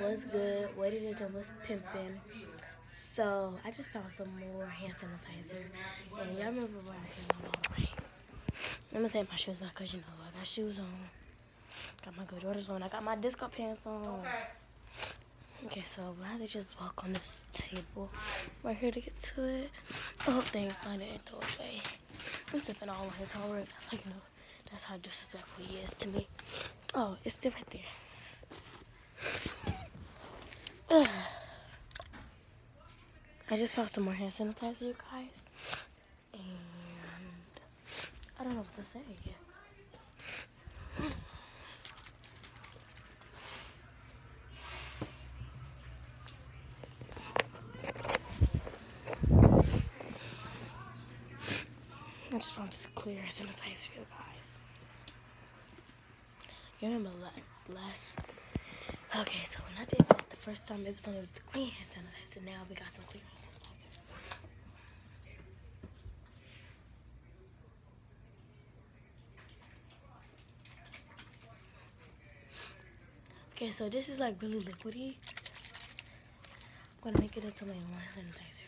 what's good, what it is, and what's pimping. So I just found some more hand sanitizer, and y'all remember where I came all the way. Let me take my shoes off, cause you know I got shoes on, got my good Jordans on, I got my disco pants on. Okay, so I had to just walk on this table right here to get to it. Oh, I hope they find it and throw it. I'm sipping all of his already. Like, you know, that's how disrespectful he is to me. Oh, it's still right there. I just found some more hand sanitizer, you guys. And I don't know what to say. I just found this clear sanitizer you guys. You remember last? Okay, so when I did this the first time, it was only with the green hand sanitizer. Now we got some clear hand sanitizer. Okay, so this is like really liquidy. I'm gonna make it into my own sanitizer.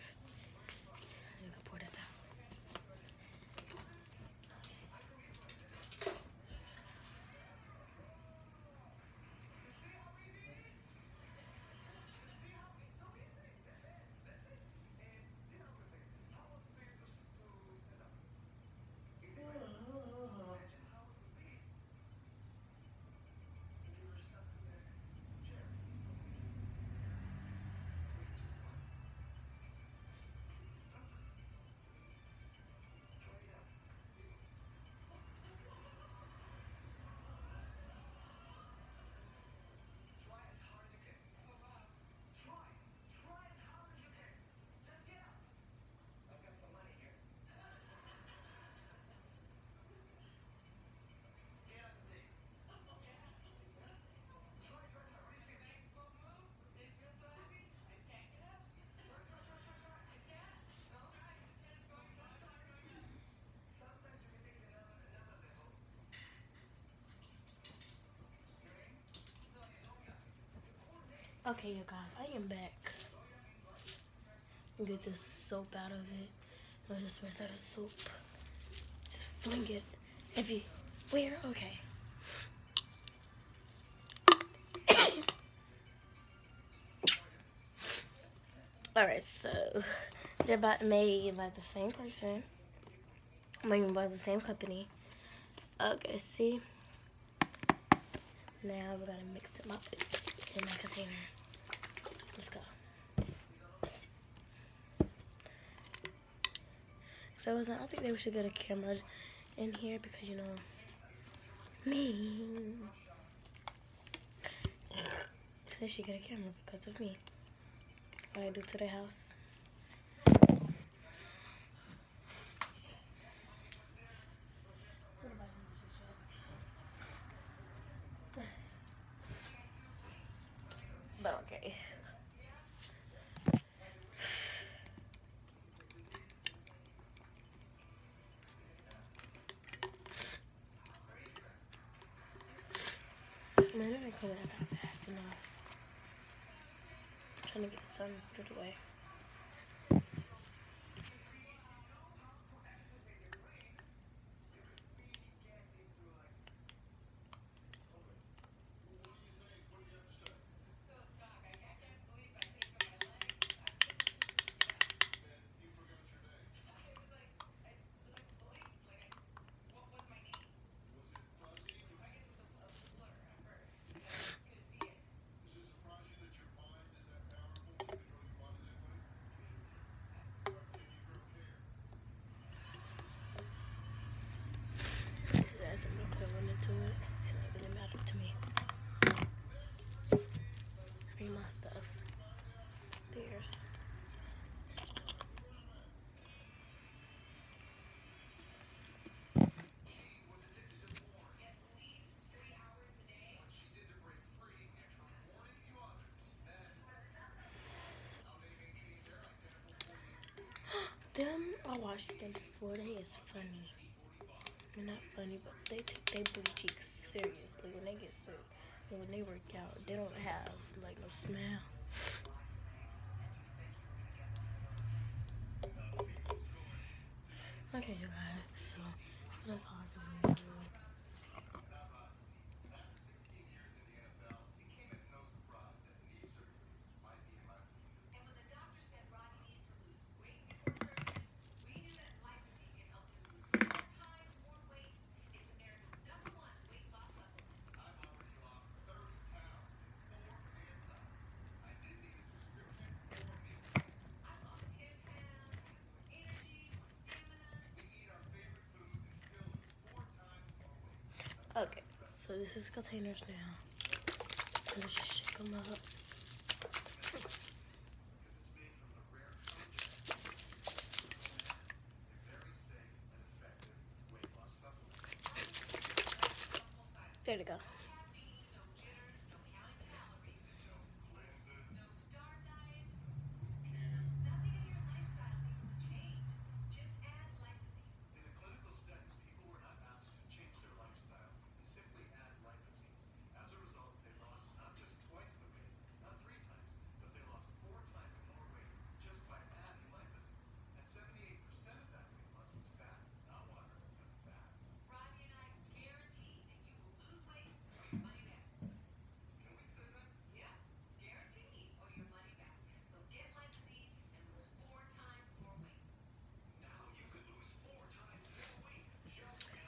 Okay, you guys, I am back. Get this soap out of it. No, just rest out of soap. Just fling it If you everywhere. Okay. Alright, so they're about made by the same person. Made by the same company. Okay, see? Now we're gonna mix them up in my container. Let's go. If wasn't, I think they should get a camera in here because, you know, me. They should get a camera because of me. What I do to the house. But okay. Man, I it up fast enough. I'm trying to get the sun put it away. Them, I watched them before. They is funny. They're not funny, but they take their booty cheeks seriously when they get sick. And when they work out, they don't have like no smell. Okay, you guys, so that's all Okay, so this is the containers now. Let's just shake them up. There we go.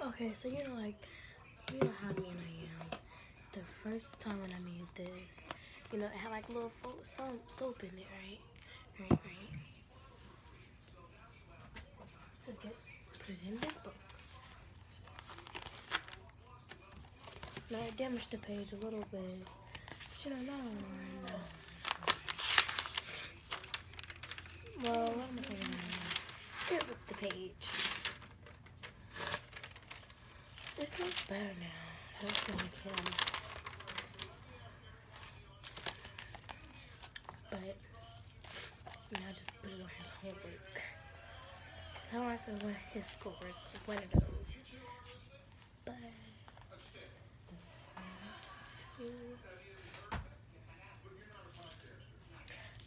Okay, so you know, like, you know how mean I am. The first time when I made this, you know, it had like little soap, soap in it, right? Right, right. Took it, put it in this book. Now I damaged the page a little bit. But you know, not. Well, what am I talking about? The page. It smells better now. That's we can. But now just put it on his homework. Cause I like to his schoolwork. One of those. But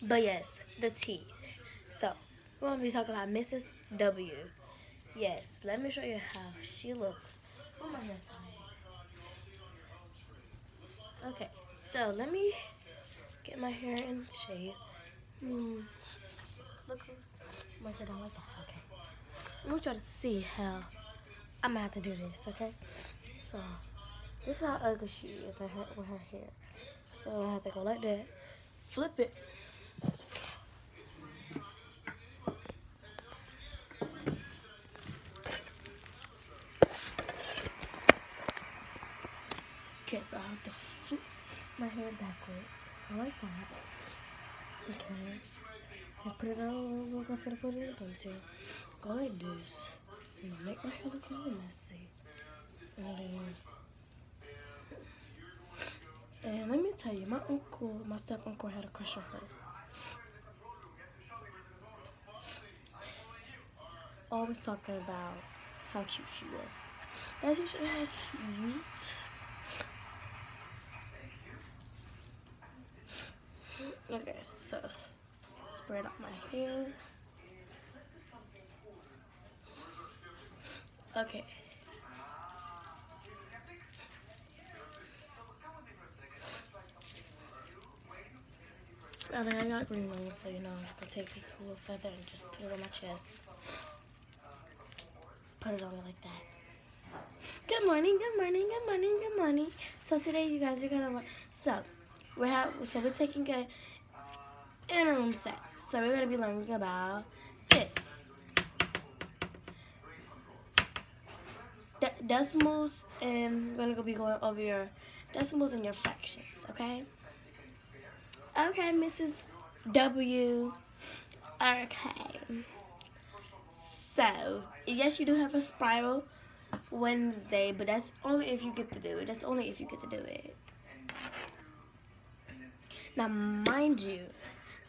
But yes, the T. So, we're to be talking about Mrs. W. Yes, let me show you how she looks Okay, so let me get my hair in shape. Hmm. Look, my hair don't like that. Okay. Let me try to see how I'm gonna have to do this. Okay. So this is how ugly she is with her hair. So I have to go like that, flip it. Okay, so I have to flip my hair backwards. I like that. Okay. I put it on look I'm gonna put it in a ponytail. Go like this. And make my hair look really messy. And then and let me tell you, my uncle, my step uncle had a crush on her. Always talking about how cute she was. That's actually how cute. Okay, so spread out my hair. Okay. I mean, I got green ones, so you know, I'm gonna take this little feather and just put it on my chest. Put it on me like that. Good morning, good morning, good morning, good morning. So today, you guys, we're gonna, so, we have, so we're taking a interim set. So we're going to be learning about this. De decimals, and we're going to be going over your decimals and your fractions, okay? Okay, Mrs. W. Okay. So, yes, you do have a spiral Wednesday, but that's only if you get to do it. That's only if you get to do it. Now, mind you,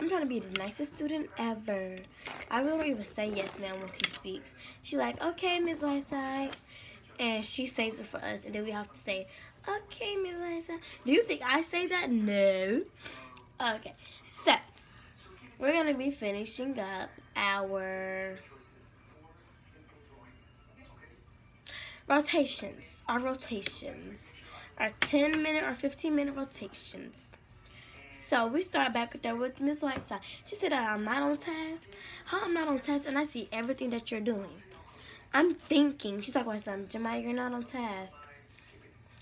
I'm trying to be the nicest student ever. I really even say yes ma'am when she speaks. She like, okay, Miss Whiteside. And she says it for us. And then we have to say, okay, Miss Whiteside. Do you think I say that? No. Okay, so we're gonna be finishing up our rotations. Our rotations. Our 10 minute or 15 minute rotations. So we start back with there with Miss Whiteside. She said that I'm not on task. How I'm not on task and I see everything that you're doing. I'm thinking, she's like, something, Jemiah, you're not on task.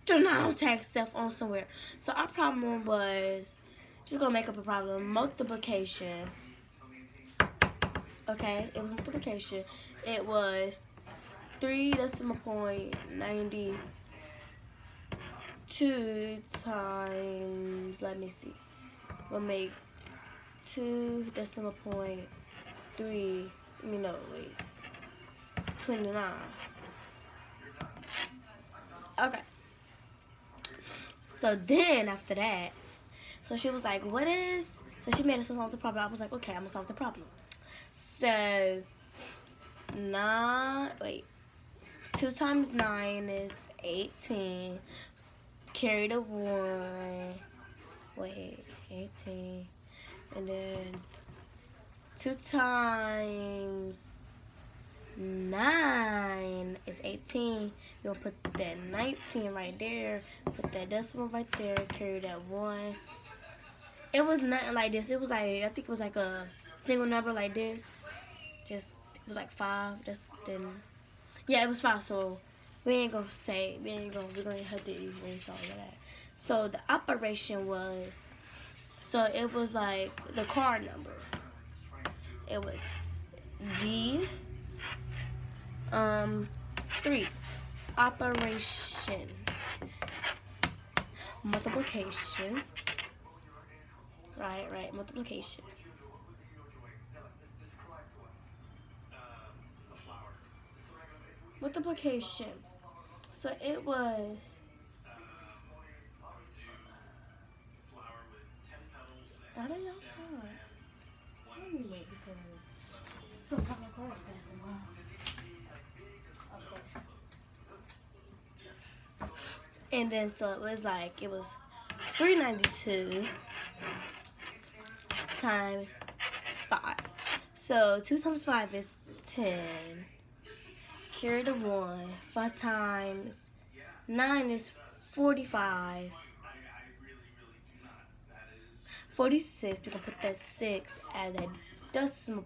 You're not on task, stuff on somewhere. So our problem was, she's gonna make up a problem, multiplication. Okay, it was multiplication. It was 3 decimal point 92 times, let me see, will make 2 decimal point 3, you know, wait, 29. Okay. So then after that, so she was like, what is, so she made us solve the problem. I was like, okay, I'm gonna solve the problem. So, nine, wait, 2 times 9 is 18. Carry the 1. Wait, 18. And then 2 times 9 is 18. You'll put that 19 right there. Put that decimal right there. Carry that 1. It was nothing like this. It was like, I think it was like a single number like this. Just, it was like 5. Just then yeah, it was five. So we ain't gonna say we ain't gonna we're gonna have to erase all of that. So the operation was so it was like the card number. It was G um three operation multiplication right right multiplication multiplication. So it was Wait because. And then so it was like it was 392 times 5. So 2 times 5 is 10 carry the 1. 5 times 9 is 45. 46, we can put that 6 at a decimal,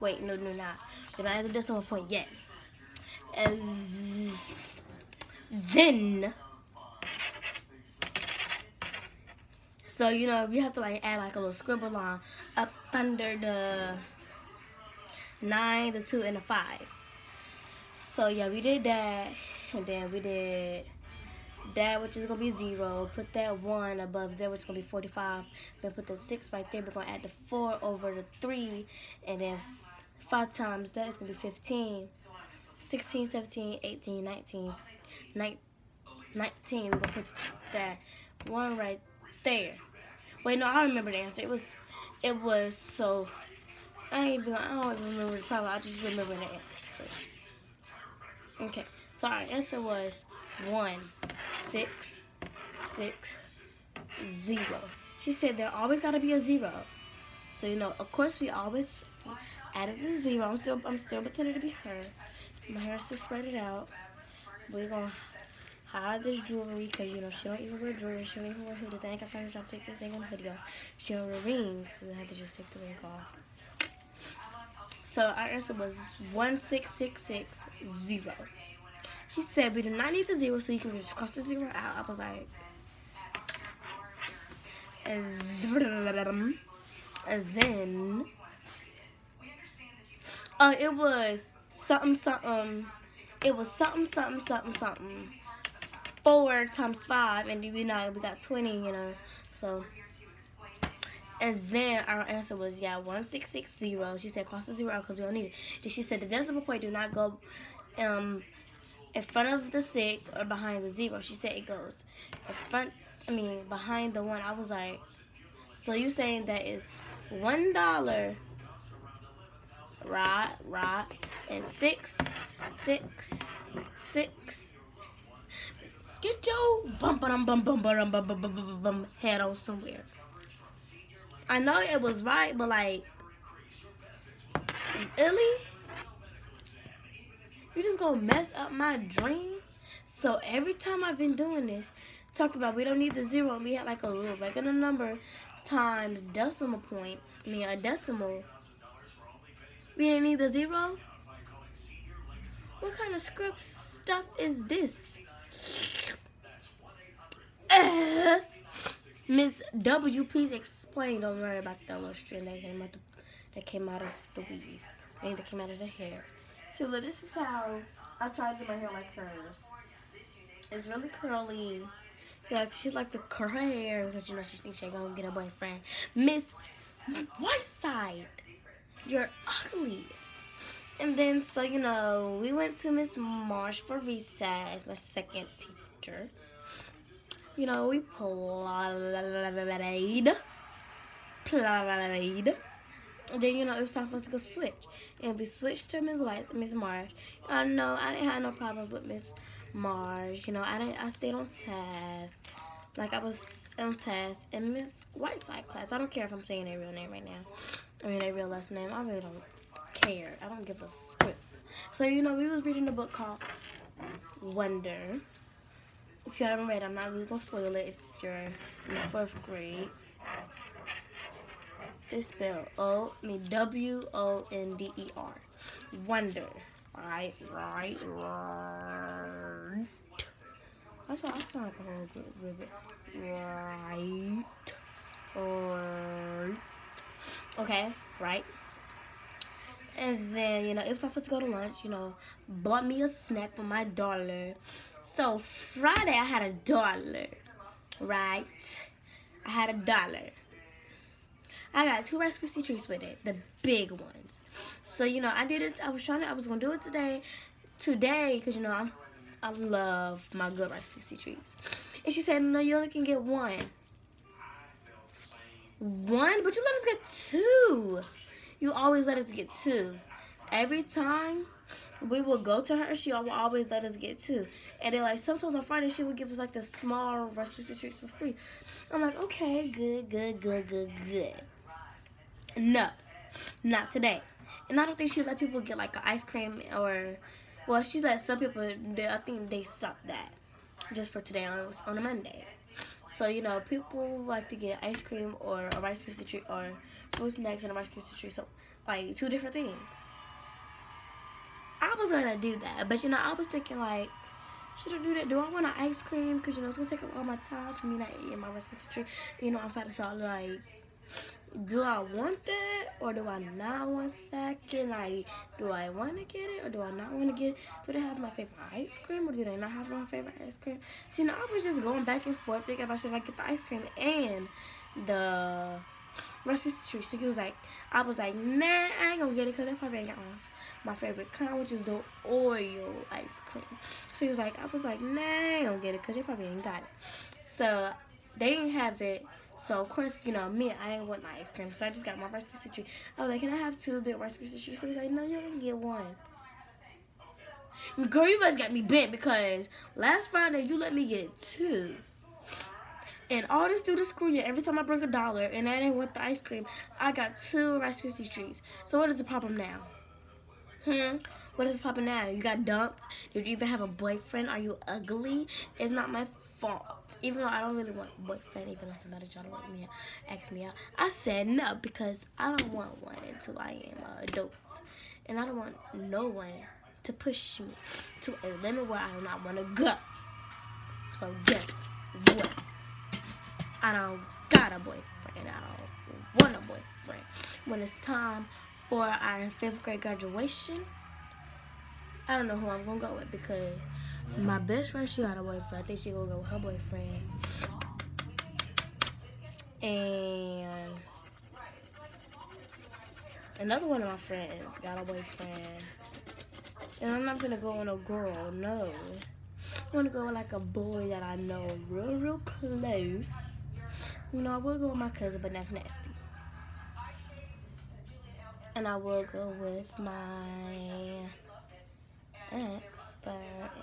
wait, no, no, not. We're not at the decimal point yet. And then, so, you know, we have to, like, add, like, a little scribble line up under the 9, the 2, and the 5. So yeah, we did that, and then we did that, which is gonna be zero. Put that one above there, which is gonna be 45. Then put the six right there. We're gonna add the four over the three, and then five times that is gonna be 15. 16, 17, 18, 19, 19. We're gonna put that one right there. Wait, no, I remember the answer. It was, it was so. I ain't even. I don't even remember the problem. I just remember the answer. Okay, so our answer was 1, 6, 6, 0. She said there always got to be a 0. So, you know, of course we always added the 0. I'm still, I'm still pretending to be her. My hair still spread it out. We're going to hide this jewelry because, you know, she don't even wear jewelry. She don't even wear hoodies. I ain't got time to take this thing on the hoodie off. She don't wear rings, so they have to just take the ring off. So our answer was 16660. She said we do not need the zero, so you can just cross the zero out. I was like, and then, uh, it was something, something, it was something, something, something, something. Four times five, and we know we got 20, you know, so. And then our answer was, yeah, 1660. She said cross the zero out because we don't need it. Then she said the decimal point do not go um, in front of the six or behind the zero. She said it goes in front, I mean, behind the one. I was like, so you saying that is one dollar, right, right, and six, six, six. Get your bum bum bum bum bum bum bum bum bum head on somewhere. I know it was right, but like, really? You just gonna mess up my dream? So every time I've been doing this, talk about we don't need the zero, we had like a real regular number times decimal point, I mean a decimal. We didn't need the zero? What kind of script stuff is this? Miss W, please explain. Don't worry about the little string that came out that came out of the weave. I mean, that came out of the hair. So this is how I try to do my hair like hers. It's really curly. Yeah, she's like the curl hair because you know she thinks she's gonna get a boyfriend. Miss Whiteside, you're ugly. And then, so you know, we went to Miss Marsh for recess, my second teacher you know, we played, played. And then, you know, it was time for us to go switch. And we switched to Miss White, Miss Marsh. Uh, I know I didn't have no problems with Miss Marsh. You know, I didn't. I stayed on task. Like I was on task in Miss Whiteside class. I don't care if I'm saying their real name right now. I mean their real last name. I really don't care. I don't give a script. So you know, we was reading a book called Wonder if you haven't read, I'm not really gonna spoil it if you're in fourth grade. It's spelled O, I mean W O N D E R. Wonder. Right, right, right. That's why I feel like a whole good ribbon. Right, right. Okay, right. And then, you know, if I was to go to lunch, you know, bought me a snack for my dollar. So Friday I had a dollar, right? I had a dollar. I got two Rice Krispie treats with it, the big ones. So you know, I did it. I was trying to. I was gonna do it today, today, cause you know I'm. I love my good Rice Krispie treats. And she said, no, you only can get one. One? But you let us get two. You always let us get two. Every time we will go to her. She will always let us get two. And then like sometimes on Friday she would give us like the small Rice Rasputin treats for free. I'm like, okay, good, good, good, good, good. No, not today. And I don't think she let people get like an ice cream or, well, she let some people. I think they stopped that just for today on on a Monday. So you know, people like to get ice cream or a Rice Krispie treat or fruit snacks and a Rice Krispie treat. So like two different things. I was gonna do that, but you know, I was thinking like, should I do that? Do I want an ice cream? Cause you know it's gonna take up all my time for me not eating my Rice Krispie Treat. You know, I'm fat, so like, do I want that or do I not want that? Can I, do I want to get it or do I not want to get it? Do they have my favorite ice cream or do they not have my favorite ice cream? See, now I was just going back and forth thinking about should I get the ice cream and the the tree. So he was like, I was like, nah, I ain't gonna get it because they probably ain't got one my favorite kind, which is the Oreo ice cream. So he was like, I was like, nah, I don't get it because they probably ain't got it. So they didn't have it. So of course, you know, me, I ain't want my ice cream. So I just got my Rice Krispie treat. I was like, can I have two big Rice Krispie treats? So he's like, no, you can get one. Girl, you must got me bent because last Friday you let me get two. And all this through the school year, every time I bring a dollar and I didn't want the ice cream, I got two Rice Krispie treats. So what is the problem now? Hmm? What is popping now? You got dumped? Did you even have a boyfriend? Are you ugly? It's not my fault. Even though I don't really want a boyfriend, even though somebody tried to want me ask me out. I said no because I don't want one until I am an adult. And I don't want no one to push me to a limit where I do not want to go. So guess what? I don't got a boyfriend. I don't want a boyfriend. When it's time for our fifth grade graduation. I don't know who I'm gonna go with because my best friend she got a boyfriend. I think she gonna go with her boyfriend. And another one of my friends got a boyfriend. And I'm not gonna go with a girl, no. I wanna go with like a boy that I know real, real close. You know, I will go with my cousin, but that's nasty and I will go with my ex, but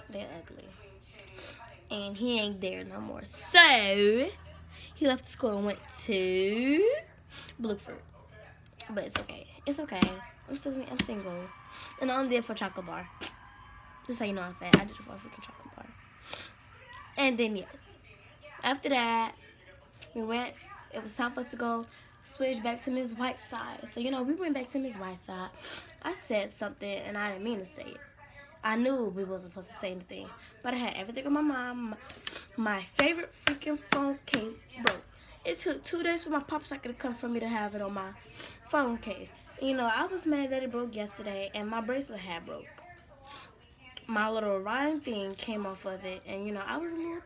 they're ugly. And he ain't there no more. So, he left the school and went to blue fruit. But it's okay. It's okay. I'm still I'm single. And I only did for chocolate bar. Just so you know I'm fat. I did it for a freaking chocolate bar. And then yes. After that, we went it was time for us to go switch back to Miss Whiteside. So, you know, we went back to Miss Whiteside. I said something and I didn't mean to say it. I knew we wasn't supposed to say anything. But I had everything on my mind. My, favorite freaking phone case broke. It took two days for my pop socket to come for me to have it on my phone case. You know, I was mad that it broke yesterday and my bracelet had broke. My little Orion thing came off of it and, you know, I was a little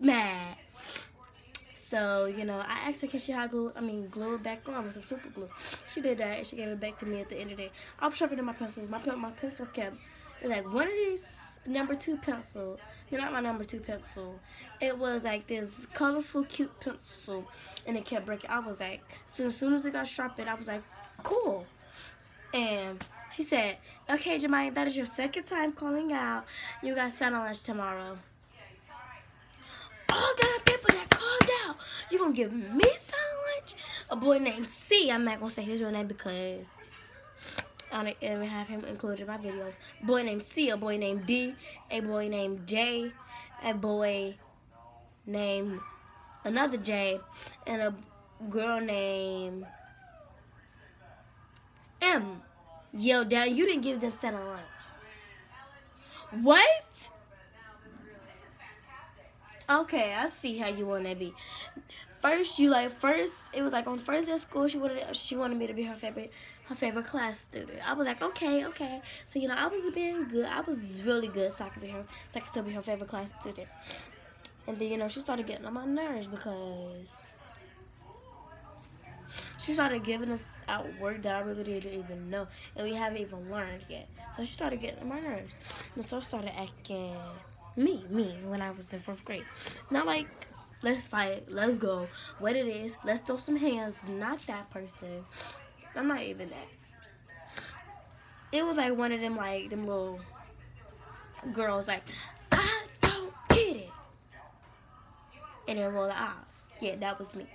mad. So, you know, I asked her, can she hot glue, I mean, glue it back on with some super glue. She did that, and she gave it back to me at the end of the day. I was sharpening my pencils. My, my pencil kept, like one of these number two pencil, not my number two pencil. It was like this colorful, cute pencil, and it kept breaking. I was like, so as soon as it got sharpened, I was like, cool. And she said, okay, Jemiah, that is your second time calling out. You got Santa lunch tomorrow. Oh, God, people that called out. You gonna give me lunch? A boy named C. I'm not gonna say his real name because I don't even have him included in my videos. Boy named C, a boy named D, a boy named J, a boy named another J, and a girl named M. Yo, down, you didn't give them Santa lunch. What? Okay, I see how you want to be. First, you like first. It was like on first day of school. She wanted she wanted me to be her favorite her favorite class student. I was like, okay, okay. So you know, I was being good. I was really good, so I could be her, so I could still be her favorite class student. And then you know, she started getting on my nerves because she started giving us out work that I really didn't even know, and we haven't even learned yet. So she started getting on my nerves, and so I started acting me, me, when I was in fourth grade. Not like, let's fight, let's go, what it is, let's throw some hands, not that person. I'm not even that. It was like one of them, like, them little girls, like, I don't get it. And then roll the eyes. Yeah, that was me.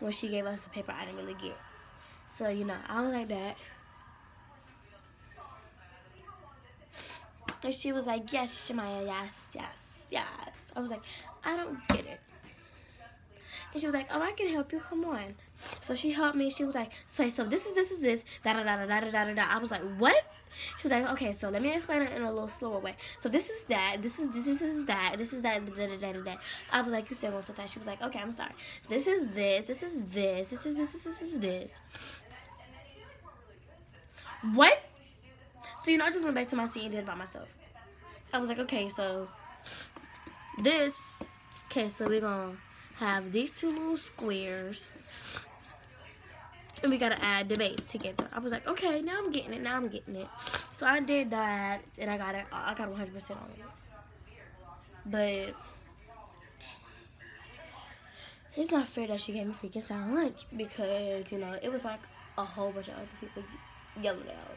When she gave us the paper I didn't really get. So, you know, I was like that. And she was like, yes, Jemiah, yes, yes, yes. I was like, I don't get it. And she was like, oh, I can help you. Come on. So she helped me. She was like, say, so this is, this is this. Da, da, da, da, da, da, da, da. I was like, what? She was like, okay, so let me explain it in a little slower way. So this is that. This is this, this is that. This is that. Da, da, da, da, da. I was like, you still going too fast. She was like, okay, I'm sorry. This is this. This is this. This is this. Is this. Is this. What? So, you know, I just went back to my seat and did it by myself. I was like, okay, so this, okay, so we're going to have these two little squares. And we got to add the base together. I was like, okay, now I'm getting it. Now I'm getting it. So I did that, and I got it. I got 100% on it. But it's not fair that she gave me freaking Santa lunch because, you know, it was like a whole bunch of other people yelling out.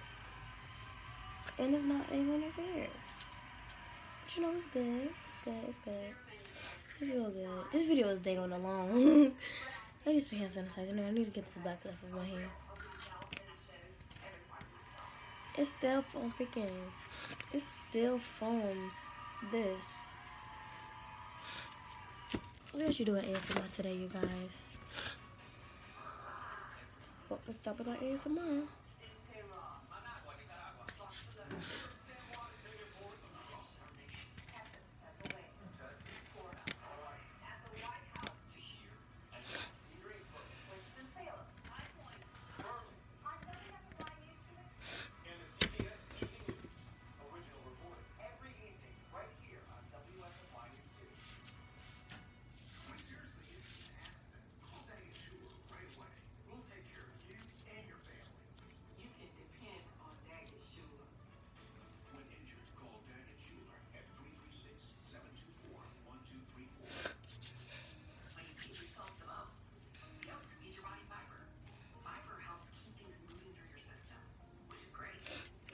And it's not even fair. But you know, it's good. It's good. It's good. It's real good. This video is dang on long. I need some hand sanitizer. I need to get this back off of my hair. It still foam freaking. It still foams this. What else you doing ASMR today, you guys? Well, let's start with our ASMR.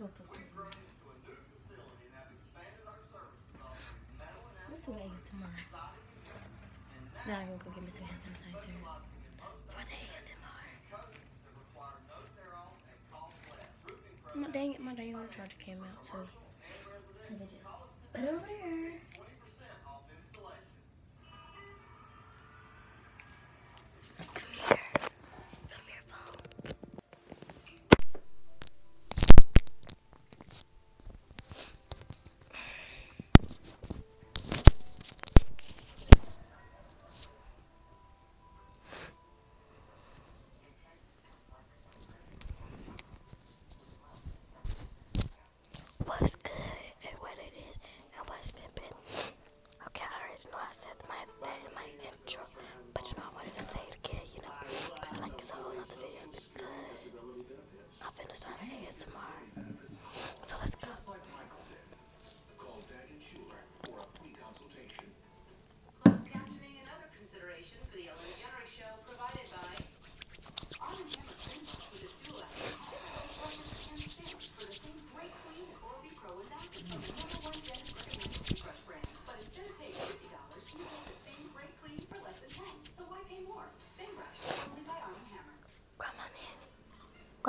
What's the Vegas tomorrow? Now I'm gonna go get me some hand sanitizer for the ASMR. My dang it, my dang on charger came out too. Look at this. Put it over there.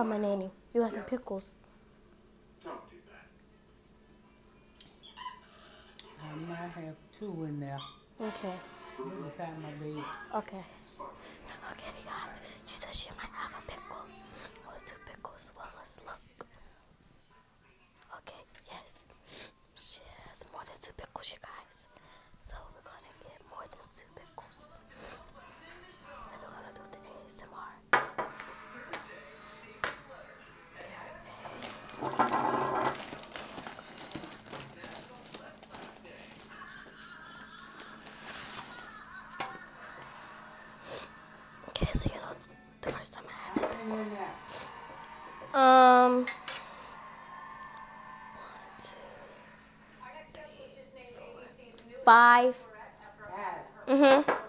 Come, my nanny. You got some pickles. I might have two in there. Okay. Beside my. Okay. Okay, God. She said she might have a pickle or two pickles. Well, let's look. Okay, yes. She has more than two pickles, you guys. So five. Mm-hmm.